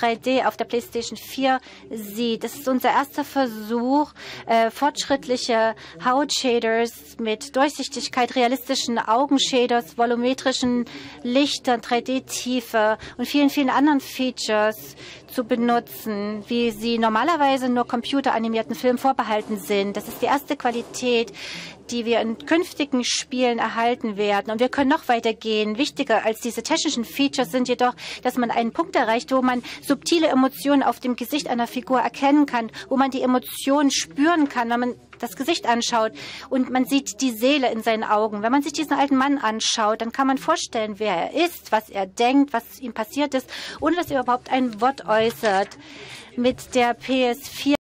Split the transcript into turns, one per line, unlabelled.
3D auf der PlayStation 4 sieht. Das ist unser erster Versuch, äh, fortschrittliche Hautshaders mit Durchsichtigkeit, realistischen Augenshaders, volumetrischen Lichtern, 3D-Tiefe und vielen, vielen anderen Features zu benutzen, wie sie normalerweise nur computeranimierten Filmen vorbehalten sind. Das ist die erste Qualität, die wir in künftigen Spielen erhalten werden. Und wir können noch weitergehen. Wichtiger als diese technischen Features sind jedoch, dass man einen Punkt erreicht, wo man subtile Emotionen auf dem Gesicht einer Figur erkennen kann, wo man die Emotionen spüren kann, wenn man das Gesicht anschaut und man sieht die Seele in seinen Augen. Wenn man sich diesen alten Mann anschaut, dann kann man vorstellen, wer er ist, was er denkt, was ihm passiert ist, ohne dass er überhaupt ein Wort äußert. Mit der PS4